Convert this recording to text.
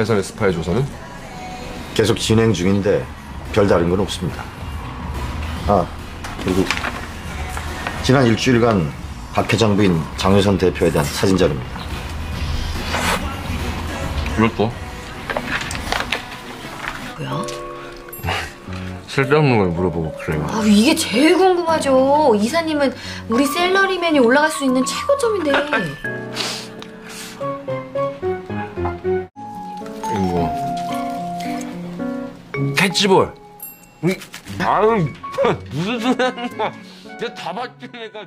회사의 스파이 조사는? 계속 진행 중인데 별다른 건 없습니다. 아 그리고 지난 일주일간 박 회장 부인 장유선 대표에 대한 사진 자료입니다. 이것도 뭐야? 쓸데없는 걸 물어보고 그래요. 아, 이게 제일 궁금하죠. 이사님은 우리 셀러리맨이 올라갈 수 있는 최고점인데. 이거 캐치볼. 우리 아유 무슨 소리 하는 거야? 내가 다 봤지 내가.